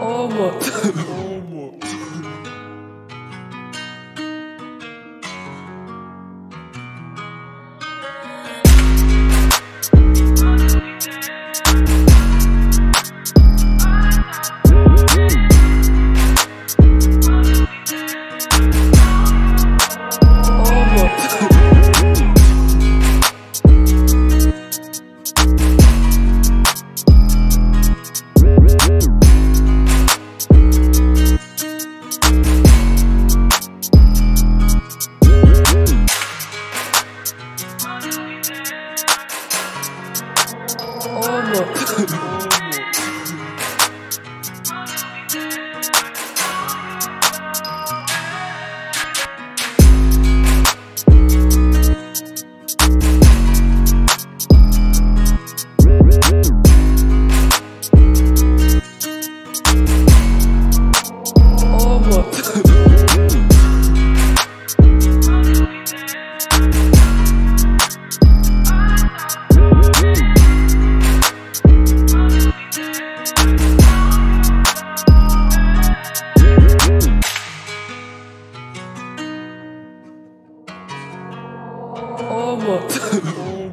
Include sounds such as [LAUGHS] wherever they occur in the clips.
어머. [LAUGHS] Oh, over. [LAUGHS] 어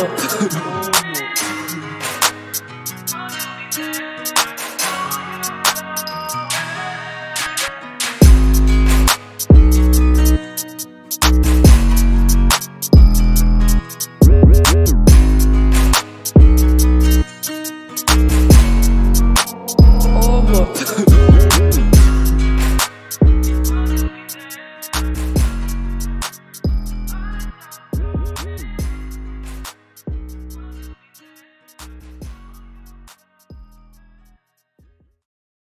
Oh. [LAUGHS]